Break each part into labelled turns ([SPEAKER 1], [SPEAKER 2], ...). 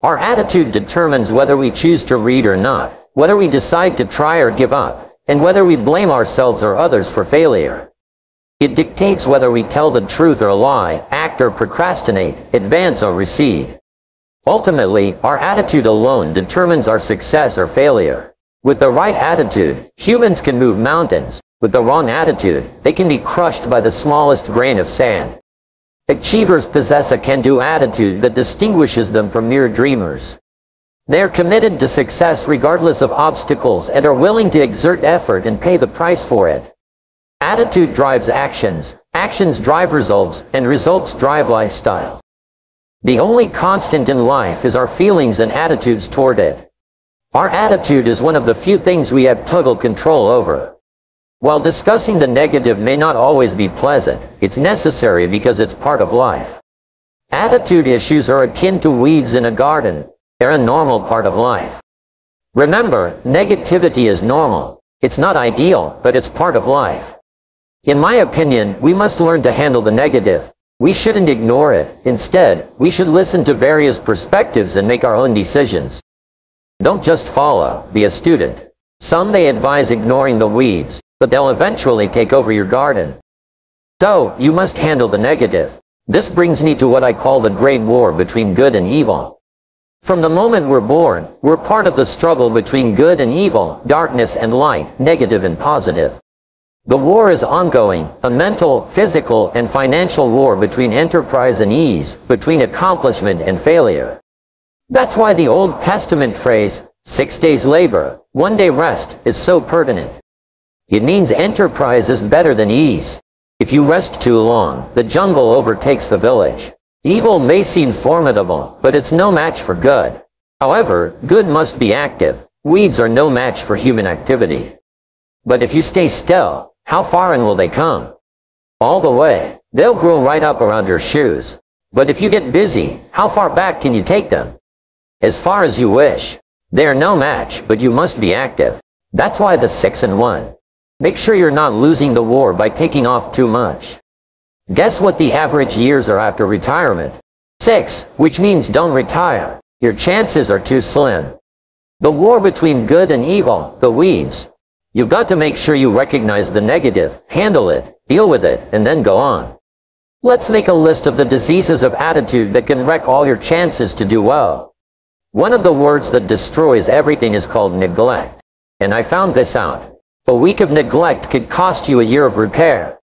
[SPEAKER 1] Our attitude determines whether we choose to read or not, whether we decide to try or give up, and whether we blame ourselves or others for failure. It dictates whether we tell the truth or lie, act or procrastinate, advance or recede. Ultimately, our attitude alone determines our success or failure. With the right attitude, humans can move mountains. With the wrong attitude, they can be crushed by the smallest grain of sand. Achievers possess a can-do attitude that distinguishes them from mere dreamers. They are committed to success regardless of obstacles and are willing to exert effort and pay the price for it. Attitude drives actions, actions drive results, and results drive lifestyle. The only constant in life is our feelings and attitudes toward it. Our attitude is one of the few things we have total control over. While discussing the negative may not always be pleasant, it's necessary because it's part of life. Attitude issues are akin to weeds in a garden. They're a normal part of life. Remember, negativity is normal. It's not ideal, but it's part of life. In my opinion, we must learn to handle the negative. We shouldn't ignore it. Instead, we should listen to various perspectives and make our own decisions. Don't just follow, be a student. Some may advise ignoring the weeds, but they'll eventually take over your garden. So, you must handle the negative. This brings me to what I call the great war between good and evil. From the moment we're born, we're part of the struggle between good and evil, darkness and light, negative and positive. The war is ongoing, a mental, physical, and financial war between enterprise and ease, between accomplishment and failure. That's why the Old Testament phrase, six days labor, one day rest, is so pertinent. It means enterprise is better than ease. If you rest too long, the jungle overtakes the village. Evil may seem formidable, but it's no match for good. However, good must be active. Weeds are no match for human activity. But if you stay still, how far in will they come? All the way. They'll grow right up around your shoes. But if you get busy, how far back can you take them? As far as you wish. They are no match, but you must be active. That's why the 6 and 1. Make sure you're not losing the war by taking off too much. Guess what the average years are after retirement? 6, which means don't retire. Your chances are too slim. The war between good and evil, the weeds, You've got to make sure you recognize the negative, handle it, deal with it, and then go on. Let's make a list of the diseases of attitude that can wreck all your chances to do well. One of the words that destroys everything is called neglect. And I found this out. A week of neglect could cost you a year of repair.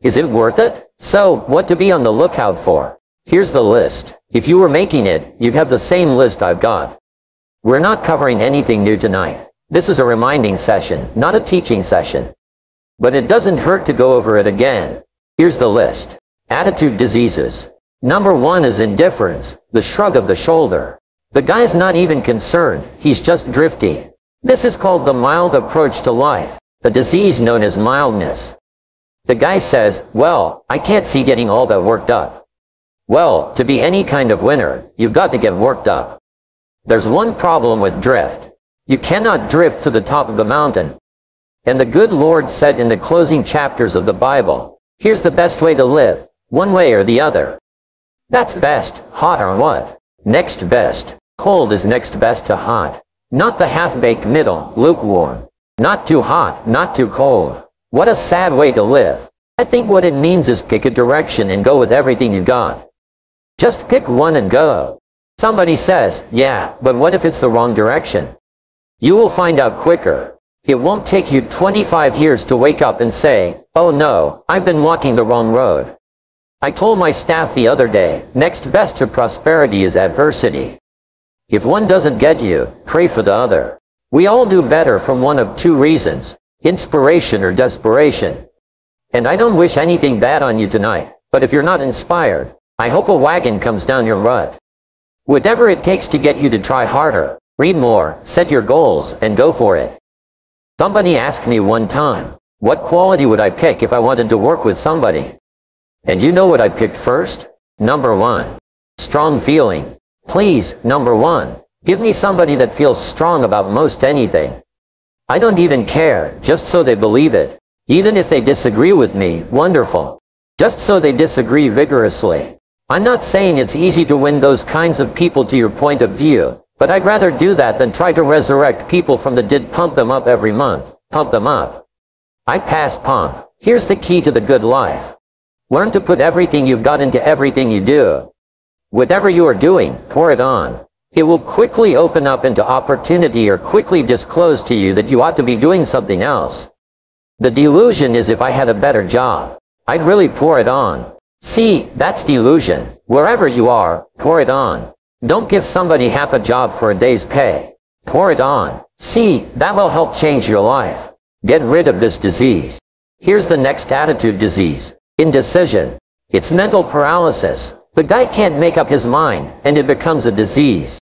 [SPEAKER 1] Is it worth it? So, what to be on the lookout for? Here's the list. If you were making it, you'd have the same list I've got. We're not covering anything new tonight. This is a reminding session, not a teaching session. But it doesn't hurt to go over it again. Here's the list. Attitude diseases. Number one is indifference, the shrug of the shoulder. The guy's not even concerned, he's just drifty. This is called the mild approach to life, the disease known as mildness. The guy says, well, I can't see getting all that worked up. Well, to be any kind of winner, you've got to get worked up. There's one problem with drift. You cannot drift to the top of the mountain. And the good Lord said in the closing chapters of the Bible, here's the best way to live, one way or the other. That's best, hot or what? Next best. Cold is next best to hot. Not the half-baked middle, lukewarm. Not too hot, not too cold. What a sad way to live. I think what it means is pick a direction and go with everything you got. Just pick one and go. Somebody says, yeah, but what if it's the wrong direction? You will find out quicker. It won't take you 25 years to wake up and say, oh no, I've been walking the wrong road. I told my staff the other day, next best to prosperity is adversity. If one doesn't get you, pray for the other. We all do better from one of two reasons, inspiration or desperation. And I don't wish anything bad on you tonight, but if you're not inspired, I hope a wagon comes down your rut. Whatever it takes to get you to try harder, Read more, set your goals, and go for it. Somebody asked me one time, what quality would I pick if I wanted to work with somebody? And you know what I picked first? Number one. Strong feeling. Please, number one. Give me somebody that feels strong about most anything. I don't even care, just so they believe it. Even if they disagree with me, wonderful. Just so they disagree vigorously. I'm not saying it's easy to win those kinds of people to your point of view, but I'd rather do that than try to resurrect people from the dead pump them up every month. Pump them up. I pass pump. Here's the key to the good life. Learn to put everything you've got into everything you do. Whatever you are doing, pour it on. It will quickly open up into opportunity or quickly disclose to you that you ought to be doing something else. The delusion is if I had a better job, I'd really pour it on. See, that's delusion. Wherever you are, pour it on. Don't give somebody half a job for a day's pay. Pour it on. See, that will help change your life. Get rid of this disease. Here's the next attitude disease. Indecision. It's mental paralysis. The guy can't make up his mind, and it becomes a disease.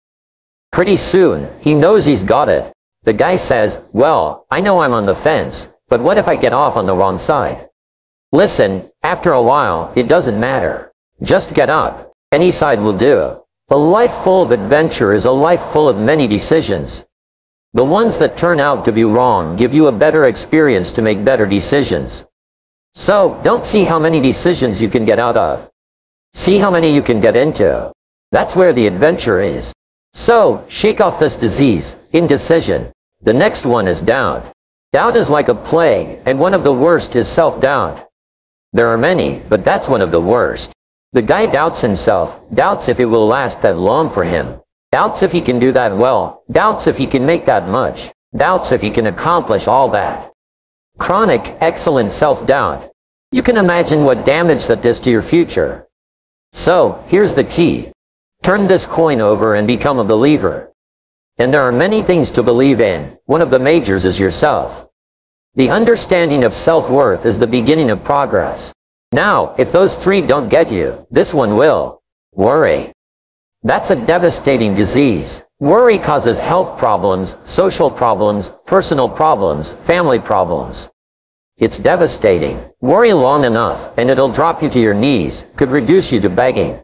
[SPEAKER 1] Pretty soon, he knows he's got it. The guy says, well, I know I'm on the fence, but what if I get off on the wrong side? Listen, after a while, it doesn't matter. Just get up. Any side will do. A life full of adventure is a life full of many decisions. The ones that turn out to be wrong give you a better experience to make better decisions. So, don't see how many decisions you can get out of. See how many you can get into. That's where the adventure is. So, shake off this disease, indecision. The next one is doubt. Doubt is like a plague, and one of the worst is self-doubt. There are many, but that's one of the worst. The guy doubts himself, doubts if it will last that long for him, doubts if he can do that well, doubts if he can make that much, doubts if he can accomplish all that. Chronic, excellent self-doubt. You can imagine what damage that does to your future. So, here's the key. Turn this coin over and become a believer. And there are many things to believe in. One of the majors is yourself. The understanding of self-worth is the beginning of progress. Now, if those three don't get you, this one will. Worry. That's a devastating disease. Worry causes health problems, social problems, personal problems, family problems. It's devastating. Worry long enough, and it'll drop you to your knees, could reduce you to begging.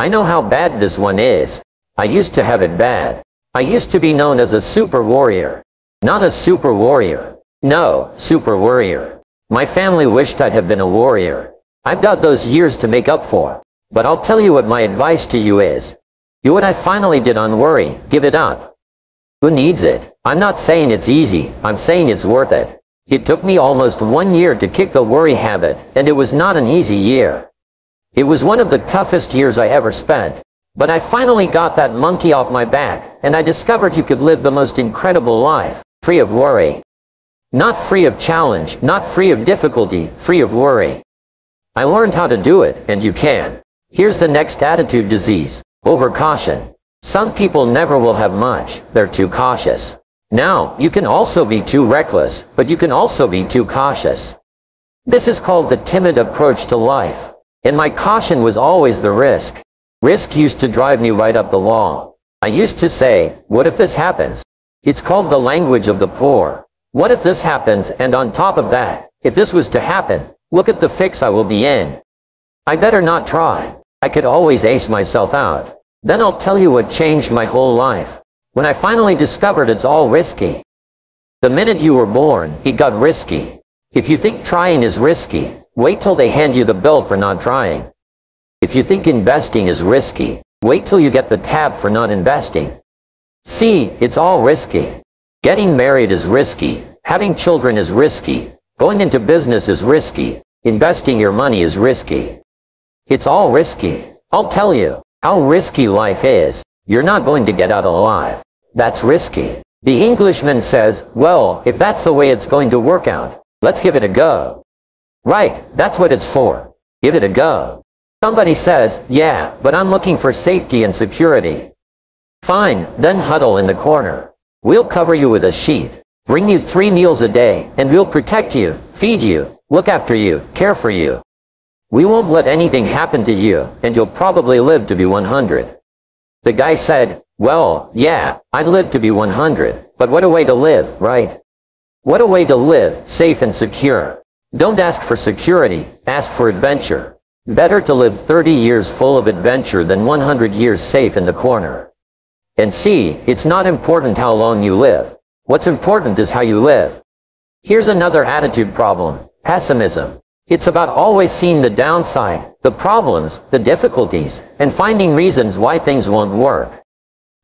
[SPEAKER 1] I know how bad this one is. I used to have it bad. I used to be known as a super warrior. Not a super warrior. No, super warrior. My family wished I'd have been a warrior. I've got those years to make up for. But I'll tell you what my advice to you is. Do what I finally did on worry. Give it up. Who needs it? I'm not saying it's easy. I'm saying it's worth it. It took me almost one year to kick the worry habit, and it was not an easy year. It was one of the toughest years I ever spent. But I finally got that monkey off my back, and I discovered you could live the most incredible life, free of worry. Not free of challenge, not free of difficulty, free of worry. I learned how to do it, and you can. Here's the next attitude disease, overcaution. Some people never will have much, they're too cautious. Now, you can also be too reckless, but you can also be too cautious. This is called the timid approach to life. And my caution was always the risk. Risk used to drive me right up the wall. I used to say, what if this happens? It's called the language of the poor. What if this happens and on top of that, if this was to happen, look at the fix I will be in. I better not try. I could always ace myself out. Then I'll tell you what changed my whole life. When I finally discovered it's all risky. The minute you were born, it got risky. If you think trying is risky, Wait till they hand you the bill for not trying. If you think investing is risky, wait till you get the tab for not investing. See, it's all risky. Getting married is risky. Having children is risky. Going into business is risky. Investing your money is risky. It's all risky. I'll tell you how risky life is. You're not going to get out alive. That's risky. The Englishman says, well, if that's the way it's going to work out, let's give it a go. Right, that's what it's for. Give it a go. Somebody says, yeah, but I'm looking for safety and security. Fine, then huddle in the corner. We'll cover you with a sheet, bring you three meals a day, and we'll protect you, feed you, look after you, care for you. We won't let anything happen to you, and you'll probably live to be 100. The guy said, well, yeah, I'd live to be 100, but what a way to live, right? What a way to live, safe and secure. Don't ask for security, ask for adventure. Better to live 30 years full of adventure than 100 years safe in the corner. And see, it's not important how long you live. What's important is how you live. Here's another attitude problem, pessimism. It's about always seeing the downside, the problems, the difficulties, and finding reasons why things won't work.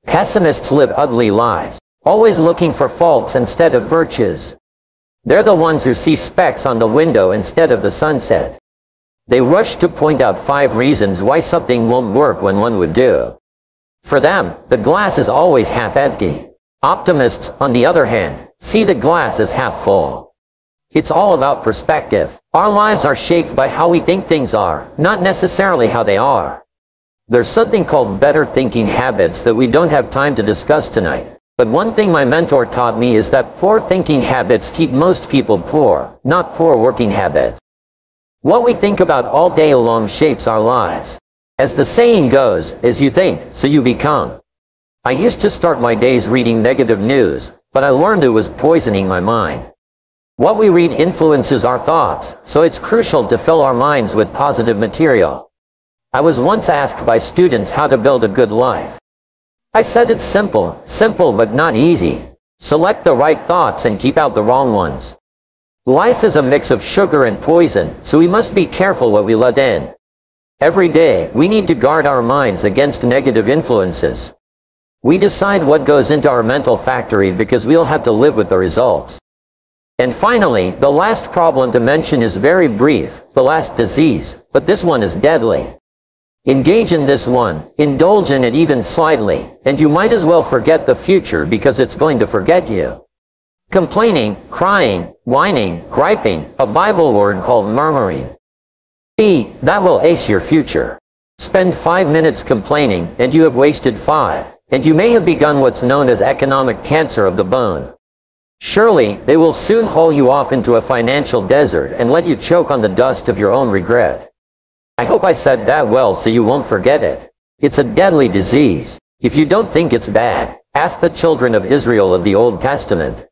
[SPEAKER 1] Pessimists live ugly lives, always looking for faults instead of virtues. They're the ones who see specks on the window instead of the sunset. They rush to point out five reasons why something won't work when one would do. For them, the glass is always half empty. Optimists, on the other hand, see the glass as half full. It's all about perspective. Our lives are shaped by how we think things are, not necessarily how they are. There's something called better thinking habits that we don't have time to discuss tonight. But one thing my mentor taught me is that poor thinking habits keep most people poor, not poor working habits. What we think about all day long shapes our lives. As the saying goes, as you think, so you become. I used to start my days reading negative news, but I learned it was poisoning my mind. What we read influences our thoughts, so it's crucial to fill our minds with positive material. I was once asked by students how to build a good life. I said it's simple, simple but not easy. Select the right thoughts and keep out the wrong ones. Life is a mix of sugar and poison, so we must be careful what we let in. Every day, we need to guard our minds against negative influences. We decide what goes into our mental factory because we'll have to live with the results. And finally, the last problem to mention is very brief, the last disease, but this one is deadly. Engage in this one, indulge in it even slightly, and you might as well forget the future because it's going to forget you. Complaining, crying, whining, griping, a Bible word called murmuring. B, that will ace your future. Spend five minutes complaining, and you have wasted five, and you may have begun what's known as economic cancer of the bone. Surely, they will soon haul you off into a financial desert and let you choke on the dust of your own regret. I hope I said that well so you won't forget it. It's a deadly disease. If you don't think it's bad, ask the children of Israel of the Old Testament.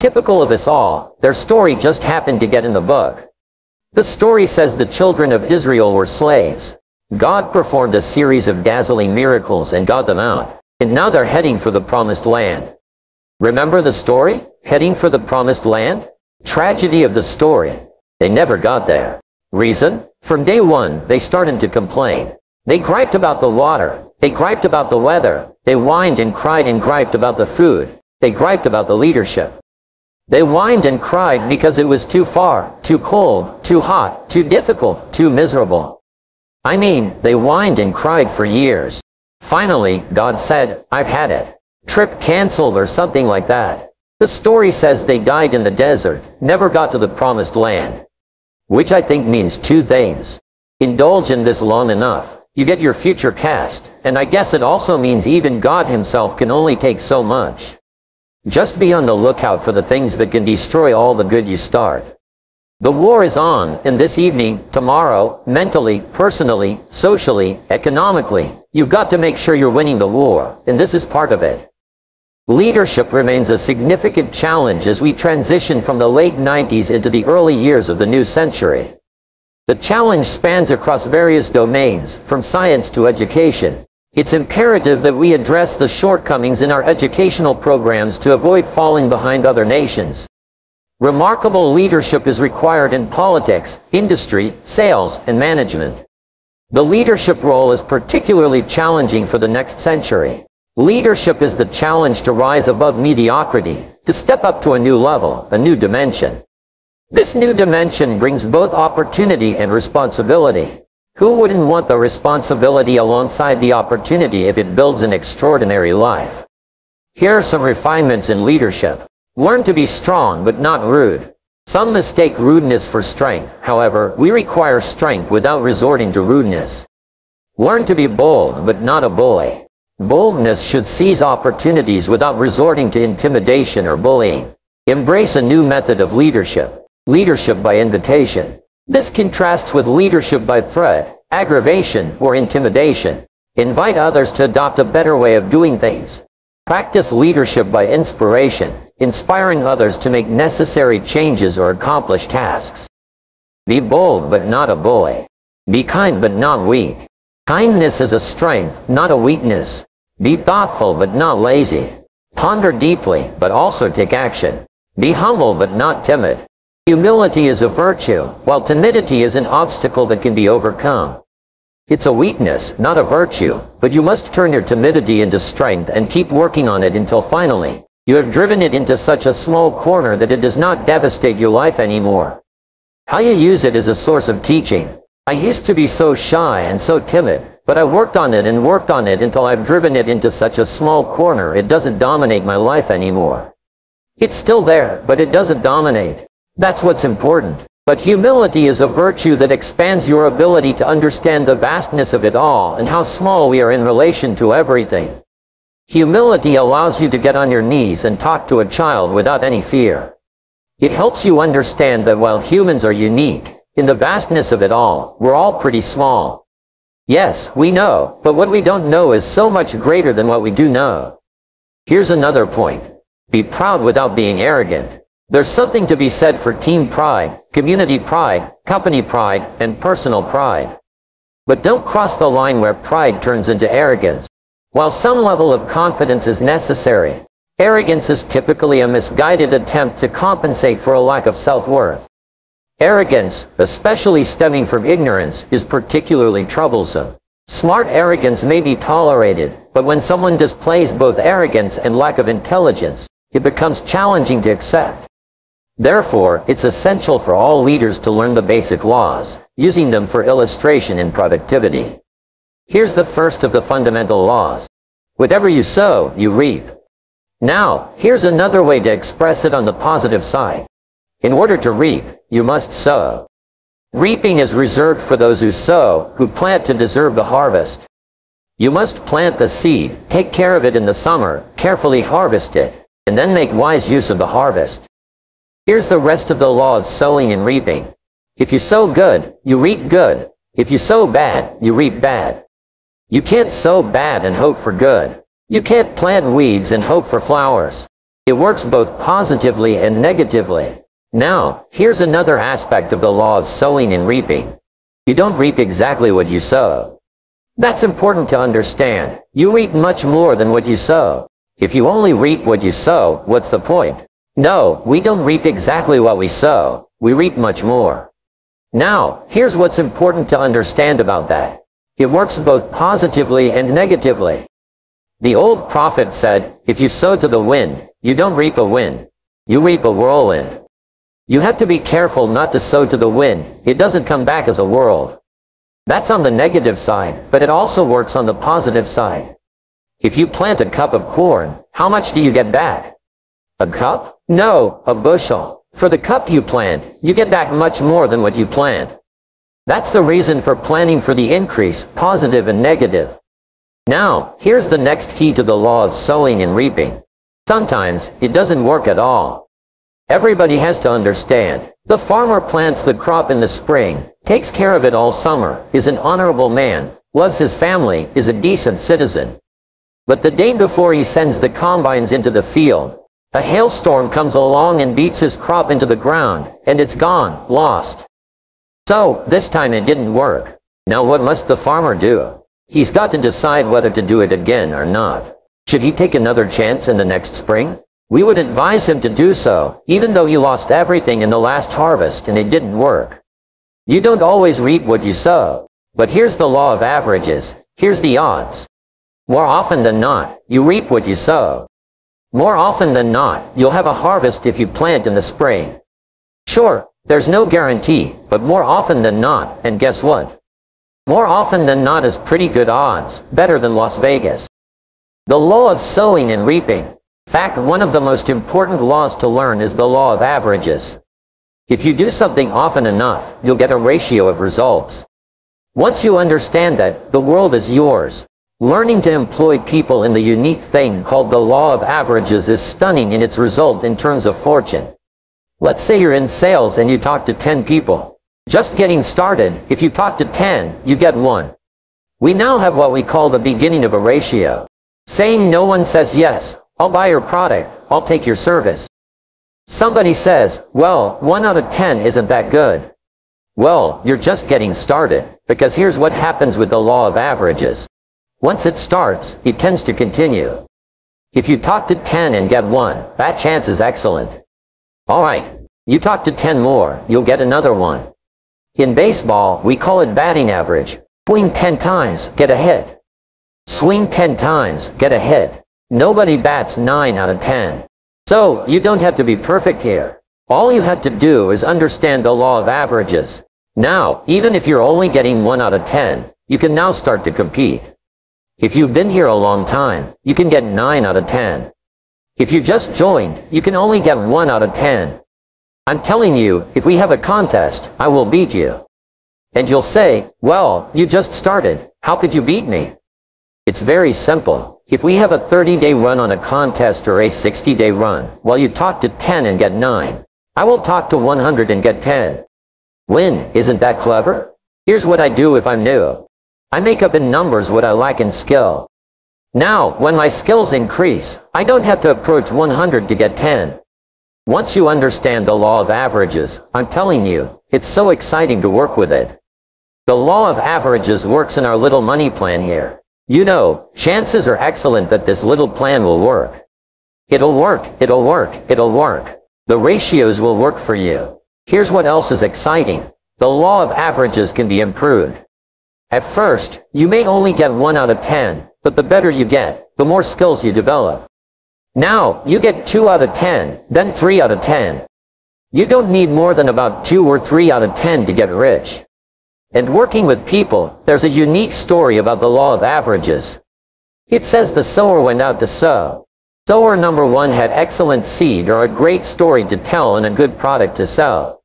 [SPEAKER 1] Typical of us all, their story just happened to get in the book. The story says the children of Israel were slaves. God performed a series of dazzling miracles and got them out, and now they're heading for the promised land. Remember the story? Heading for the promised land? Tragedy of the story. They never got there. Reason? From day one, they started to complain. They griped about the water. They griped about the weather. They whined and cried and griped about the food. They griped about the leadership. They whined and cried because it was too far, too cold, too hot, too difficult, too miserable. I mean, they whined and cried for years. Finally, God said, I've had it trip canceled or something like that. The story says they died in the desert, never got to the promised land. Which I think means two things. Indulge in this long enough, you get your future cast, and I guess it also means even God himself can only take so much. Just be on the lookout for the things that can destroy all the good you start. The war is on, and this evening, tomorrow, mentally, personally, socially, economically, you've got to make sure you're winning the war, and this is part of it. Leadership remains a significant challenge as we transition from the late 90s into the early years of the new century. The challenge spans across various domains, from science to education. It's imperative that we address the shortcomings in our educational programs to avoid falling behind other nations. Remarkable leadership is required in politics, industry, sales, and management. The leadership role is particularly challenging for the next century. Leadership is the challenge to rise above mediocrity, to step up to a new level, a new dimension. This new dimension brings both opportunity and responsibility. Who wouldn't want the responsibility alongside the opportunity if it builds an extraordinary life? Here are some refinements in leadership. Learn to be strong but not rude. Some mistake rudeness for strength. However, we require strength without resorting to rudeness. Learn to be bold but not a bully. Boldness should seize opportunities without resorting to intimidation or bullying. Embrace a new method of leadership, leadership by invitation. This contrasts with leadership by threat, aggravation, or intimidation. Invite others to adopt a better way of doing things. Practice leadership by inspiration, inspiring others to make necessary changes or accomplish tasks. Be bold but not a bully. Be kind but not weak. Kindness is a strength, not a weakness. Be thoughtful but not lazy. Ponder deeply but also take action. Be humble but not timid. Humility is a virtue, while timidity is an obstacle that can be overcome. It's a weakness, not a virtue, but you must turn your timidity into strength and keep working on it until finally, you have driven it into such a small corner that it does not devastate your life anymore. How you use it is a source of teaching. I used to be so shy and so timid, but I worked on it and worked on it until I've driven it into such a small corner it doesn't dominate my life anymore. It's still there, but it doesn't dominate. That's what's important. But humility is a virtue that expands your ability to understand the vastness of it all and how small we are in relation to everything. Humility allows you to get on your knees and talk to a child without any fear. It helps you understand that while humans are unique, in the vastness of it all, we're all pretty small. Yes, we know, but what we don't know is so much greater than what we do know. Here's another point. Be proud without being arrogant. There's something to be said for team pride, community pride, company pride, and personal pride. But don't cross the line where pride turns into arrogance. While some level of confidence is necessary, arrogance is typically a misguided attempt to compensate for a lack of self-worth. Arrogance, especially stemming from ignorance, is particularly troublesome. Smart arrogance may be tolerated, but when someone displays both arrogance and lack of intelligence, it becomes challenging to accept. Therefore, it's essential for all leaders to learn the basic laws, using them for illustration in productivity. Here's the first of the fundamental laws. Whatever you sow, you reap. Now, here's another way to express it on the positive side. In order to reap, you must sow. Reaping is reserved for those who sow, who plant to deserve the harvest. You must plant the seed, take care of it in the summer, carefully harvest it, and then make wise use of the harvest. Here's the rest of the law of sowing and reaping. If you sow good, you reap good. If you sow bad, you reap bad. You can't sow bad and hope for good. You can't plant weeds and hope for flowers. It works both positively and negatively. Now, here's another aspect of the law of sowing and reaping. You don't reap exactly what you sow. That's important to understand. You reap much more than what you sow. If you only reap what you sow, what's the point? No, we don't reap exactly what we sow. We reap much more. Now, here's what's important to understand about that. It works both positively and negatively. The old prophet said, if you sow to the wind, you don't reap a wind. You reap a whirlwind. You have to be careful not to sow to the wind. It doesn't come back as a world. That's on the negative side, but it also works on the positive side. If you plant a cup of corn, how much do you get back? A cup? No, a bushel. For the cup you plant, you get back much more than what you plant. That's the reason for planning for the increase, positive and negative. Now, here's the next key to the law of sowing and reaping. Sometimes, it doesn't work at all. Everybody has to understand. The farmer plants the crop in the spring, takes care of it all summer, is an honorable man, loves his family, is a decent citizen. But the day before he sends the combines into the field, a hailstorm comes along and beats his crop into the ground, and it's gone, lost. So, this time it didn't work. Now what must the farmer do? He's got to decide whether to do it again or not. Should he take another chance in the next spring? We would advise him to do so, even though he lost everything in the last harvest and it didn't work. You don't always reap what you sow. But here's the law of averages. Here's the odds. More often than not, you reap what you sow. More often than not, you'll have a harvest if you plant in the spring. Sure, there's no guarantee, but more often than not, and guess what? More often than not is pretty good odds, better than Las Vegas. The law of sowing and reaping. In fact, one of the most important laws to learn is the law of averages. If you do something often enough, you'll get a ratio of results. Once you understand that, the world is yours. Learning to employ people in the unique thing called the law of averages is stunning in its result in terms of fortune. Let's say you're in sales and you talk to 10 people. Just getting started, if you talk to 10, you get 1. We now have what we call the beginning of a ratio. Saying no one says yes, I'll buy your product, I'll take your service. Somebody says, well, 1 out of 10 isn't that good. Well, you're just getting started, because here's what happens with the law of averages. Once it starts, it tends to continue. If you talk to 10 and get 1, that chance is excellent. Alright, You talk to 10 more, you'll get another one. In baseball, we call it batting average. Swing 10 times, get a hit. Swing 10 times, get a hit. Nobody bats 9 out of 10. So, you don't have to be perfect here. All you have to do is understand the law of averages. Now, even if you're only getting 1 out of 10, you can now start to compete. If you've been here a long time, you can get 9 out of 10. If you just joined, you can only get 1 out of 10. I'm telling you, if we have a contest, I will beat you. And you'll say, well, you just started. How could you beat me? It's very simple. If we have a 30-day run on a contest or a 60-day run, while you talk to 10 and get 9, I will talk to 100 and get 10. Win, isn't that clever? Here's what I do if I'm new. I make up in numbers what I lack in skill. Now, when my skills increase, I don't have to approach 100 to get 10. Once you understand the law of averages, I'm telling you, it's so exciting to work with it. The law of averages works in our little money plan here. You know, chances are excellent that this little plan will work. It'll work, it'll work, it'll work. The ratios will work for you. Here's what else is exciting. The law of averages can be improved. At first, you may only get 1 out of 10, but the better you get, the more skills you develop. Now, you get 2 out of 10, then 3 out of 10. You don't need more than about 2 or 3 out of 10 to get rich. And working with people, there's a unique story about the law of averages. It says the sower went out to sow. Sower number one had excellent seed or a great story to tell and a good product to sell.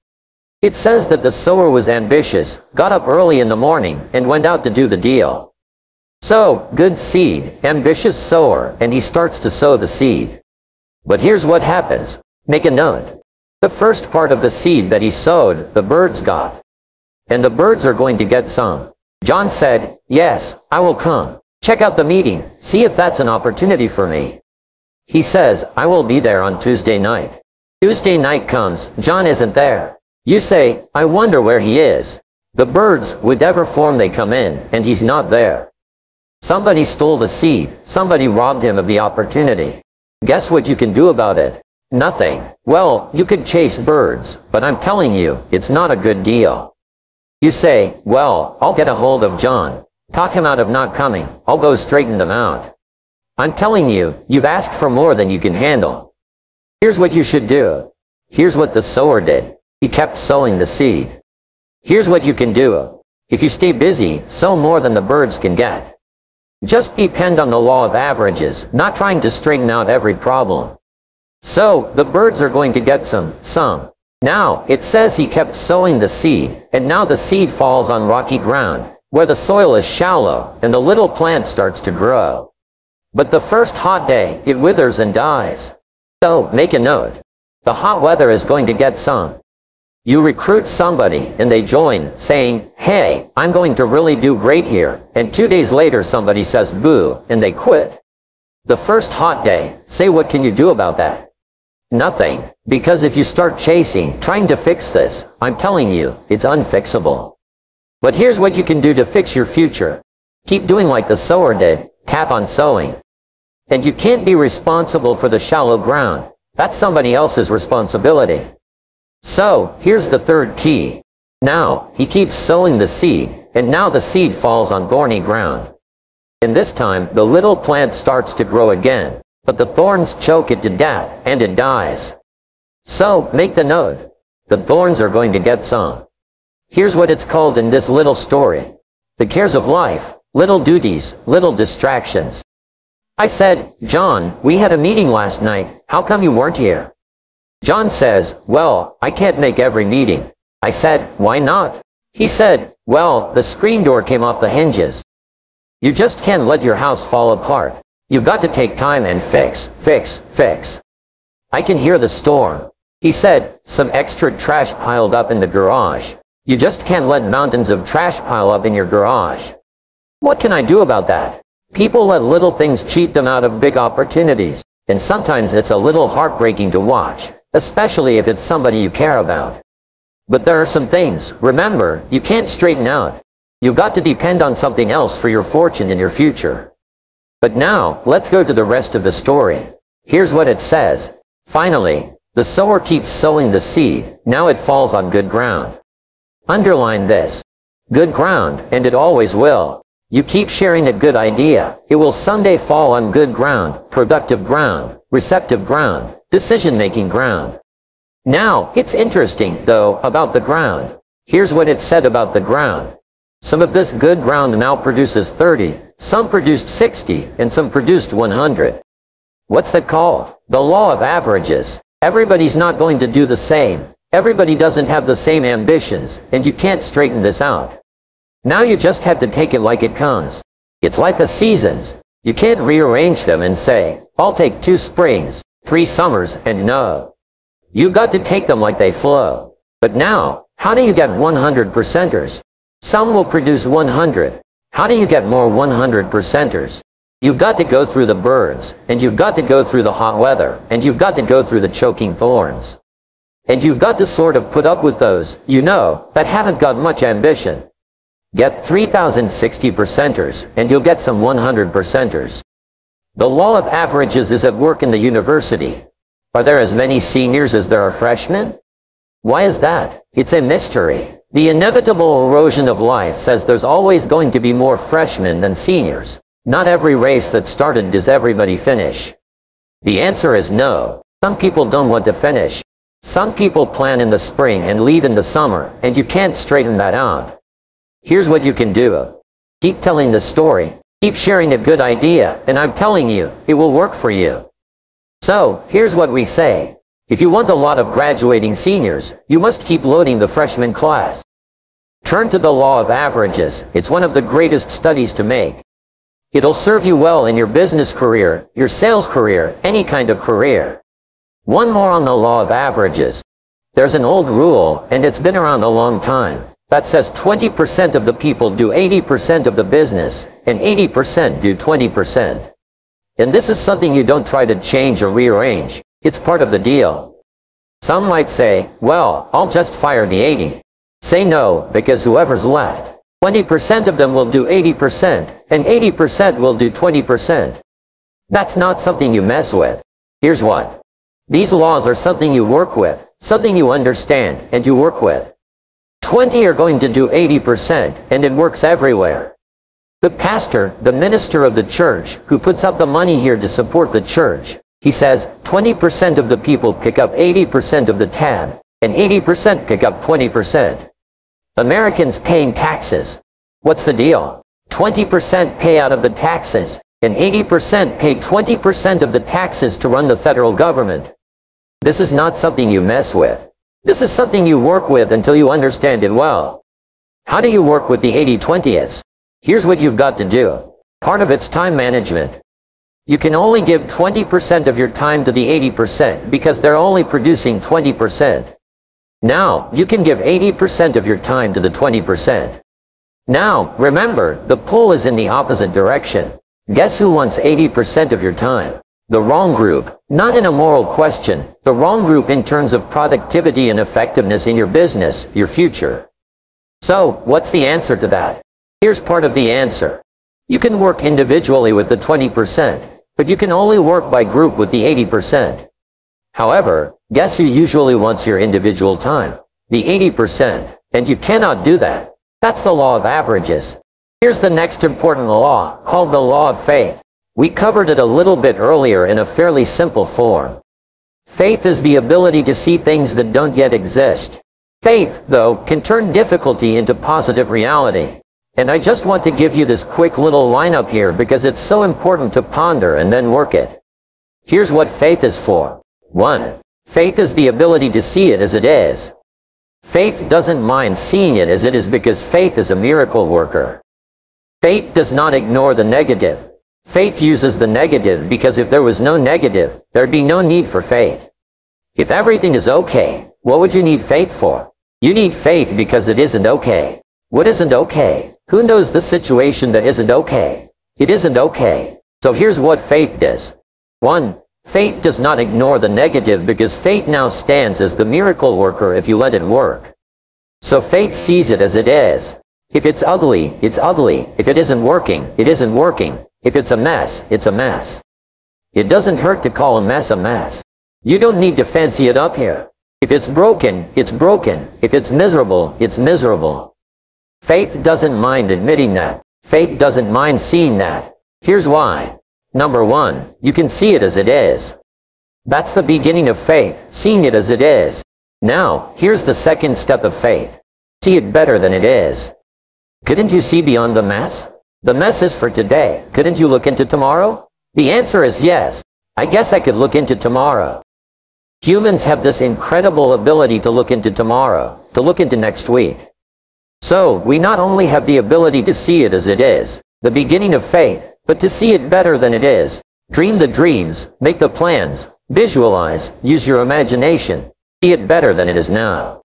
[SPEAKER 1] It says that the sower was ambitious, got up early in the morning, and went out to do the deal. So, good seed, ambitious sower, and he starts to sow the seed. But here's what happens. Make a note. The first part of the seed that he sowed, the birds got. And the birds are going to get some. John said, Yes, I will come. Check out the meeting. See if that's an opportunity for me. He says, I will be there on Tuesday night. Tuesday night comes, John isn't there. You say, I wonder where he is. The birds, whatever form they come in, and he's not there. Somebody stole the seed. Somebody robbed him of the opportunity. Guess what you can do about it? Nothing. Well, you could chase birds, but I'm telling you, it's not a good deal. You say, well, I'll get a hold of John. Talk him out of not coming. I'll go straighten them out. I'm telling you, you've asked for more than you can handle. Here's what you should do. Here's what the sower did. He kept sowing the seed. Here's what you can do. If you stay busy, sow more than the birds can get. Just depend on the law of averages, not trying to straighten out every problem. So, the birds are going to get some, some. Now, it says he kept sowing the seed, and now the seed falls on rocky ground, where the soil is shallow, and the little plant starts to grow. But the first hot day, it withers and dies. So, make a note. The hot weather is going to get some. You recruit somebody and they join saying, hey, I'm going to really do great here. And two days later somebody says boo and they quit. The first hot day, say what can you do about that? Nothing. Because if you start chasing, trying to fix this, I'm telling you, it's unfixable. But here's what you can do to fix your future. Keep doing like the sower did, tap on sowing. And you can't be responsible for the shallow ground. That's somebody else's responsibility. So, here's the third key. Now, he keeps sowing the seed, and now the seed falls on thorny ground. And this time, the little plant starts to grow again, but the thorns choke it to death, and it dies. So, make the note. The thorns are going to get some. Here's what it's called in this little story. The cares of life, little duties, little distractions. I said, John, we had a meeting last night. How come you weren't here? John says, well, I can't make every meeting. I said, why not? He said, well, the screen door came off the hinges. You just can't let your house fall apart. You've got to take time and fix, fix, fix. I can hear the storm. He said, some extra trash piled up in the garage. You just can't let mountains of trash pile up in your garage. What can I do about that? People let little things cheat them out of big opportunities. And sometimes it's a little heartbreaking to watch especially if it's somebody you care about. But there are some things, remember, you can't straighten out. You've got to depend on something else for your fortune in your future. But now, let's go to the rest of the story. Here's what it says. Finally, The sower keeps sowing the seed, now it falls on good ground. Underline this. Good ground, and it always will. You keep sharing a good idea, it will someday fall on good ground, productive ground, receptive ground, decision-making ground. Now, it's interesting, though, about the ground. Here's what it said about the ground. Some of this good ground now produces 30, some produced 60, and some produced 100. What's that called? The law of averages. Everybody's not going to do the same. Everybody doesn't have the same ambitions, and you can't straighten this out. Now you just have to take it like it comes. It's like the seasons. You can't rearrange them and say, I'll take two springs, three summers, and no. You got to take them like they flow. But now, how do you get 100 percenters? Some will produce 100. How do you get more 100 percenters? You've got to go through the birds, and you've got to go through the hot weather, and you've got to go through the choking thorns. And you've got to sort of put up with those, you know, that haven't got much ambition. Get 3,060 percenters, and you'll get some 100 percenters. The law of averages is at work in the university. Are there as many seniors as there are freshmen? Why is that? It's a mystery. The inevitable erosion of life says there's always going to be more freshmen than seniors. Not every race that started does everybody finish. The answer is no. Some people don't want to finish. Some people plan in the spring and leave in the summer, and you can't straighten that out. Here's what you can do. Keep telling the story. Keep sharing a good idea, and I'm telling you, it will work for you. So, here's what we say. If you want a lot of graduating seniors, you must keep loading the freshman class. Turn to the law of averages. It's one of the greatest studies to make. It'll serve you well in your business career, your sales career, any kind of career. One more on the law of averages. There's an old rule, and it's been around a long time, that says 20% of the people do 80% of the business, and 80% do 20%. And this is something you don't try to change or rearrange. It's part of the deal. Some might say, well, I'll just fire the 80. Say no, because whoever's left, 20% of them will do 80%, and 80% will do 20%. That's not something you mess with. Here's what. These laws are something you work with, something you understand, and you work with. 20 are going to do 80%, and it works everywhere. The pastor, the minister of the church, who puts up the money here to support the church, he says 20% of the people pick up 80% of the tab, and 80% pick up 20%. Americans paying taxes. What's the deal? 20% pay out of the taxes, and 80% pay 20% of the taxes to run the federal government. This is not something you mess with. This is something you work with until you understand it well. How do you work with the 80-20s? Here's what you've got to do. Part of it's time management. You can only give 20% of your time to the 80% because they're only producing 20%. Now, you can give 80% of your time to the 20%. Now, remember, the pull is in the opposite direction. Guess who wants 80% of your time? The wrong group. Not in a moral question, the wrong group in terms of productivity and effectiveness in your business, your future. So, what's the answer to that? Here's part of the answer. You can work individually with the 20%, but you can only work by group with the 80%. However, guess who usually wants your individual time? The 80%. And you cannot do that. That's the law of averages. Here's the next important law, called the law of faith. We covered it a little bit earlier in a fairly simple form. Faith is the ability to see things that don't yet exist. Faith, though, can turn difficulty into positive reality. And I just want to give you this quick little lineup here because it's so important to ponder and then work it. Here's what faith is for. 1. Faith is the ability to see it as it is. Faith doesn't mind seeing it as it is because faith is a miracle worker. Faith does not ignore the negative. Faith uses the negative because if there was no negative, there'd be no need for faith. If everything is okay, what would you need faith for? You need faith because it isn't okay. What isn't okay? Who knows the situation that isn't okay? It isn't okay. So here's what faith does. 1. Faith does not ignore the negative because fate now stands as the miracle worker if you let it work. So fate sees it as it is. If it's ugly, it's ugly. If it isn't working, it isn't working. If it's a mess, it's a mess. It doesn't hurt to call a mess a mess. You don't need to fancy it up here. If it's broken, it's broken. If it's miserable, it's miserable. Faith doesn't mind admitting that. Faith doesn't mind seeing that. Here's why. Number one, you can see it as it is. That's the beginning of faith, seeing it as it is. Now, here's the second step of faith. See it better than it is. Couldn't you see beyond the mess? The mess is for today. Couldn't you look into tomorrow? The answer is yes. I guess I could look into tomorrow. Humans have this incredible ability to look into tomorrow, to look into next week. So, we not only have the ability to see it as it is, the beginning of faith, but to see it better than it is. Dream the dreams, make the plans, visualize, use your imagination, see it better than it is now.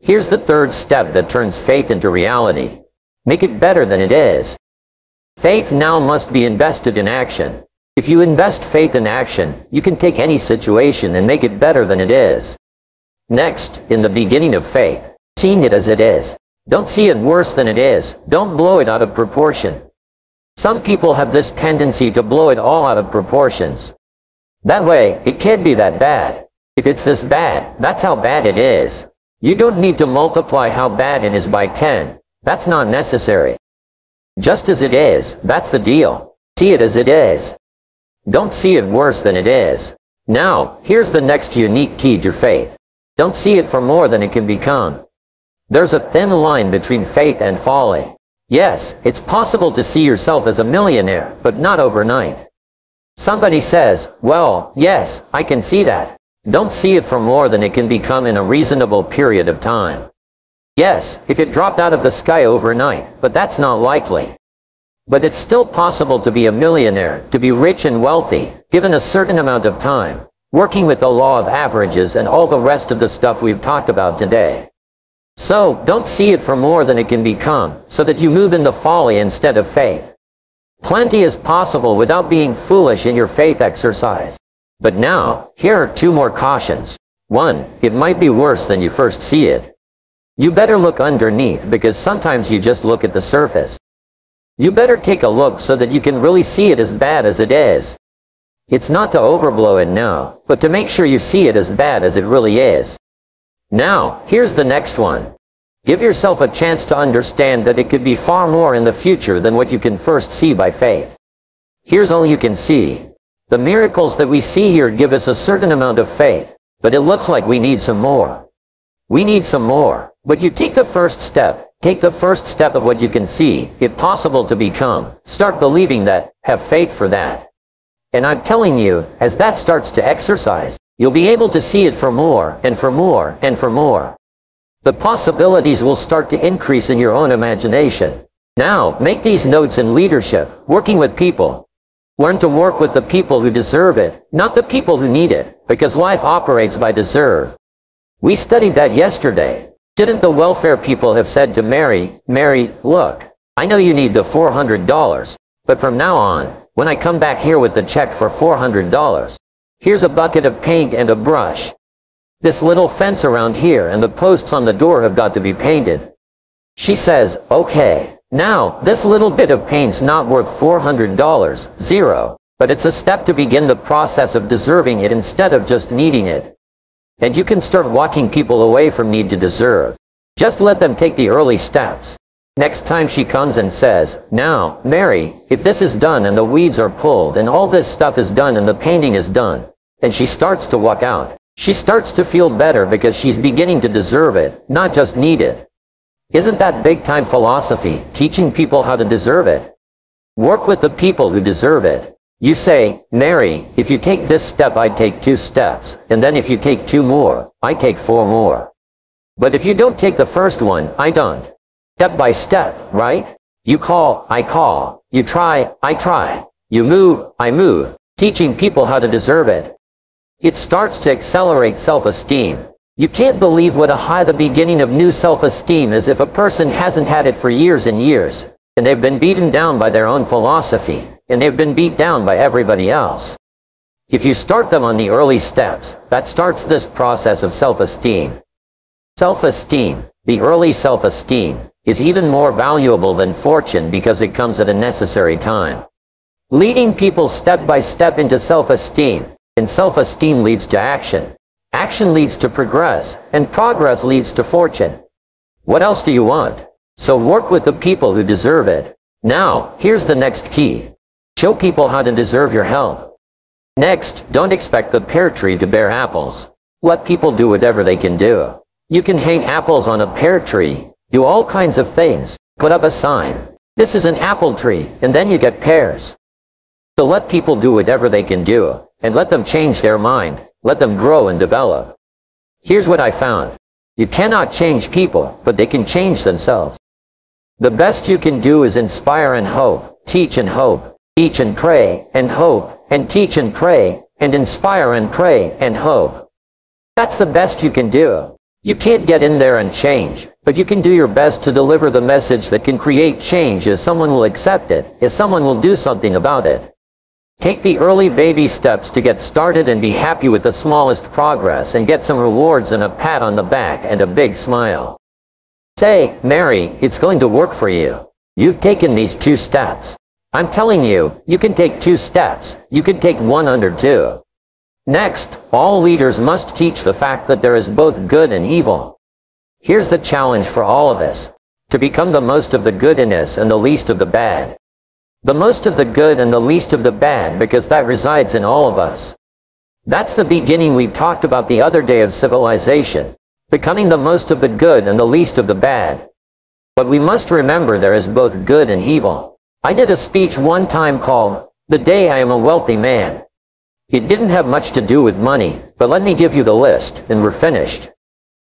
[SPEAKER 1] Here's the third step that turns faith into reality. Make it better than it is. Faith now must be invested in action. If you invest faith in action, you can take any situation and make it better than it is. Next, in the beginning of faith, seeing it as it is. Don't see it worse than it is. Don't blow it out of proportion. Some people have this tendency to blow it all out of proportions. That way, it can't be that bad. If it's this bad, that's how bad it is. You don't need to multiply how bad it is by 10. That's not necessary. Just as it is, that's the deal. See it as it is. Don't see it worse than it is. Now, here's the next unique key to faith. Don't see it for more than it can become. There's a thin line between faith and folly. Yes, it's possible to see yourself as a millionaire, but not overnight. Somebody says, well, yes, I can see that. Don't see it for more than it can become in a reasonable period of time. Yes, if it dropped out of the sky overnight, but that's not likely. But it's still possible to be a millionaire, to be rich and wealthy, given a certain amount of time, working with the law of averages and all the rest of the stuff we've talked about today. So, don't see it for more than it can become, so that you move in the folly instead of faith. Plenty is possible without being foolish in your faith exercise. But now, here are two more cautions. One, it might be worse than you first see it. You better look underneath because sometimes you just look at the surface. You better take a look so that you can really see it as bad as it is. It's not to overblow it now, but to make sure you see it as bad as it really is. Now, here's the next one. Give yourself a chance to understand that it could be far more in the future than what you can first see by faith. Here's all you can see. The miracles that we see here give us a certain amount of faith, but it looks like we need some more. We need some more. But you take the first step. Take the first step of what you can see, if possible to become. Start believing that. Have faith for that. And I'm telling you, as that starts to exercise, you'll be able to see it for more, and for more, and for more. The possibilities will start to increase in your own imagination. Now, make these notes in leadership, working with people, Learn to work with the people who deserve it, not the people who need it, because life operates by deserve. We studied that yesterday. Didn't the welfare people have said to Mary, Mary, look, I know you need the $400, but from now on, when I come back here with the check for $400, here's a bucket of paint and a brush. This little fence around here and the posts on the door have got to be painted. She says, okay, now, this little bit of paint's not worth $400, zero, but it's a step to begin the process of deserving it instead of just needing it. And you can start walking people away from need to deserve. Just let them take the early steps. Next time she comes and says, Now, Mary, if this is done and the weeds are pulled and all this stuff is done and the painting is done, and she starts to walk out. She starts to feel better because she's beginning to deserve it, not just need it. Isn't that big time philosophy, teaching people how to deserve it? Work with the people who deserve it. You say, Mary, if you take this step, I take two steps, and then if you take two more, I take four more. But if you don't take the first one, I don't. Step by step, right? You call, I call. You try, I try. You move, I move. Teaching people how to deserve it. It starts to accelerate self-esteem. You can't believe what a high the beginning of new self-esteem is if a person hasn't had it for years and years, and they've been beaten down by their own philosophy, and they've been beat down by everybody else. If you start them on the early steps, that starts this process of self-esteem. Self-esteem, the early self-esteem, is even more valuable than fortune because it comes at a necessary time. Leading people step by step into self-esteem and self-esteem leads to action. Action leads to progress, and progress leads to fortune. What else do you want? So work with the people who deserve it. Now, here's the next key. Show people how to deserve your help. Next, don't expect the pear tree to bear apples. Let people do whatever they can do. You can hang apples on a pear tree, do all kinds of things, put up a sign. This is an apple tree, and then you get pears. So let people do whatever they can do, and let them change their mind, let them grow and develop. Here's what I found. You cannot change people, but they can change themselves. The best you can do is inspire and hope, teach and hope, teach and pray, and hope, and teach and pray, and inspire and pray, and hope. That's the best you can do. You can't get in there and change, but you can do your best to deliver the message that can create change if someone will accept it, if someone will do something about it. Take the early baby steps to get started and be happy with the smallest progress and get some rewards and a pat on the back and a big smile. Say, Mary, it's going to work for you. You've taken these two steps. I'm telling you, you can take two steps. You can take one under two. Next, all leaders must teach the fact that there is both good and evil. Here's the challenge for all of us. To become the most of the good in us and the least of the bad. The most of the good and the least of the bad because that resides in all of us. That's the beginning we talked about the other day of civilization becoming the most of the good and the least of the bad. But we must remember there is both good and evil. I did a speech one time called, The Day I Am a Wealthy Man. It didn't have much to do with money, but let me give you the list, and we're finished.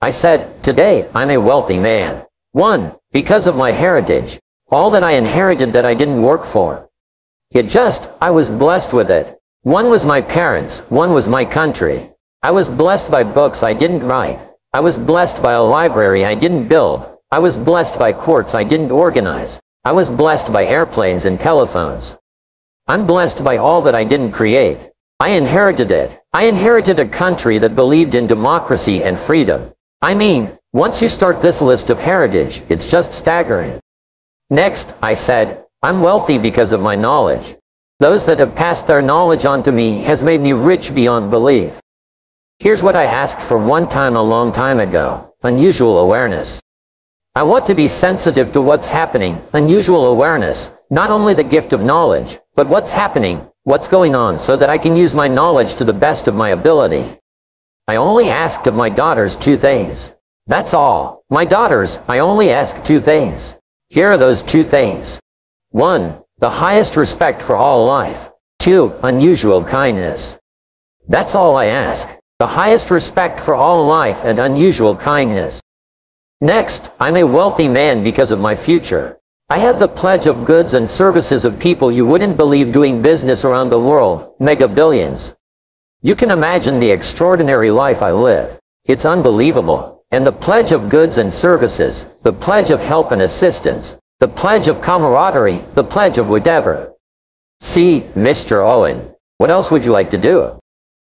[SPEAKER 1] I said, Today I'm a wealthy man. One, because of my heritage, all that I inherited that I didn't work for. It just, I was blessed with it. One was my parents, one was my country. I was blessed by books I didn't write. I was blessed by a library I didn't build. I was blessed by courts I didn't organize. I was blessed by airplanes and telephones. I'm blessed by all that I didn't create. I inherited it. I inherited a country that believed in democracy and freedom. I mean, once you start this list of heritage, it's just staggering. Next, I said, I'm wealthy because of my knowledge. Those that have passed their knowledge on to me has made me rich beyond belief. Here's what I asked for one time a long time ago. Unusual awareness. I want to be sensitive to what's happening. Unusual awareness. Not only the gift of knowledge, but what's happening, what's going on so that I can use my knowledge to the best of my ability. I only asked of my daughters two things. That's all. My daughters, I only ask two things. Here are those two things. One, the highest respect for all life. Two, unusual kindness. That's all I ask the highest respect for all life and unusual kindness. Next, I'm a wealthy man because of my future. I have the pledge of goods and services of people you wouldn't believe doing business around the world, mega billions. You can imagine the extraordinary life I live. It's unbelievable. And the pledge of goods and services, the pledge of help and assistance, the pledge of camaraderie, the pledge of whatever. See, Mr. Rohn, what else would you like to do?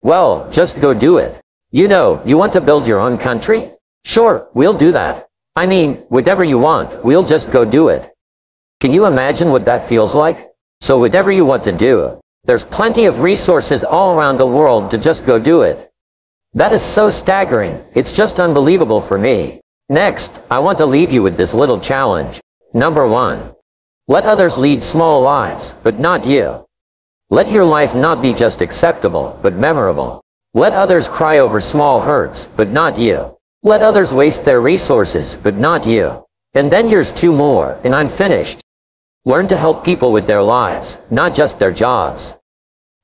[SPEAKER 1] Well, just go do it. You know, you want to build your own country? Sure, we'll do that. I mean, whatever you want, we'll just go do it. Can you imagine what that feels like? So whatever you want to do, there's plenty of resources all around the world to just go do it. That is so staggering. It's just unbelievable for me. Next, I want to leave you with this little challenge. Number one. Let others lead small lives, but not you. Let your life not be just acceptable, but memorable. Let others cry over small hurts, but not you. Let others waste their resources, but not you. And then here's two more, and I'm finished. Learn to help people with their lives, not just their jobs.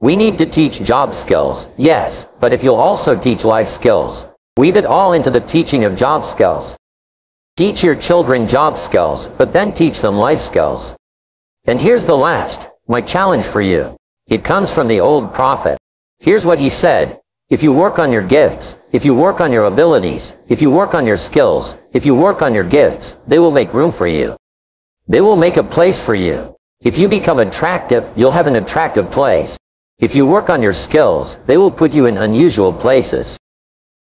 [SPEAKER 1] We need to teach job skills, yes, but if you'll also teach life skills, weave it all into the teaching of job skills. Teach your children job skills, but then teach them life skills. And here's the last, my challenge for you. It comes from the old prophet. Here's what he said. If you work on your gifts, if you work on your abilities, if you work on your skills, if you work on your gifts, they will make room for you. They will make a place for you. If you become attractive, you'll have an attractive place. If you work on your skills, they will put you in unusual places.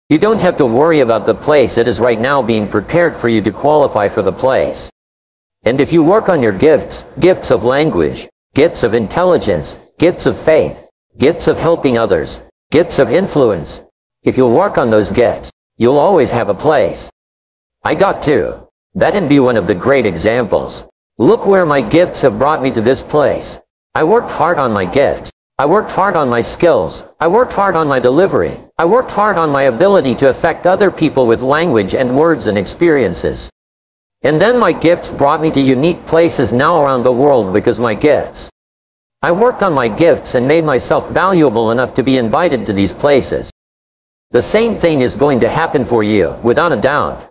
[SPEAKER 1] You don't have to worry about the place that is right now being prepared for you to qualify for the place. And if you work on your gifts, gifts of language, gifts of intelligence, gifts of faith, gifts of helping others, Gifts of influence. If you'll work on those gifts, you'll always have a place. I got two. That and be one of the great examples. Look where my gifts have brought me to this place. I worked hard on my gifts. I worked hard on my skills. I worked hard on my delivery. I worked hard on my ability to affect other people with language and words and experiences. And then my gifts brought me to unique places now around the world because my gifts. I worked on my gifts and made myself valuable enough to be invited to these places. The same thing is going to happen for you, without a doubt.